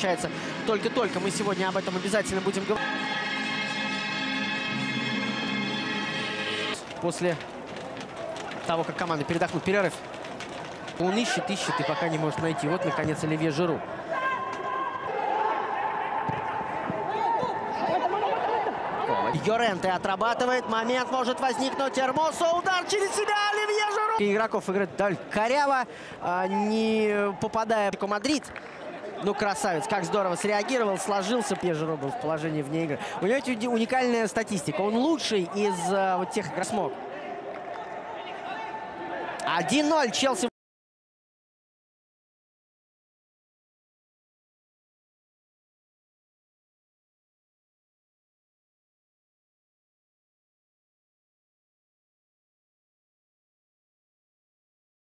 возвращается только-только. Мы сегодня об этом обязательно будем говорить. После того, как команда передохнут перерыв. Он ищет, ищет и пока не может найти. Вот, наконец, Оливье Жиру. Йоренте отрабатывает. Момент может возникнуть. Эрмосо. Удар через себя. Оливье Жиру. Игроков играет даль коряво, а, не попадая в Мадрид. Ну, красавец, как здорово среагировал, сложился. Пежеро был в положении вне игры. У него есть уникальная статистика. Он лучший из а, вот тех игроков смог. 1-0 Челси.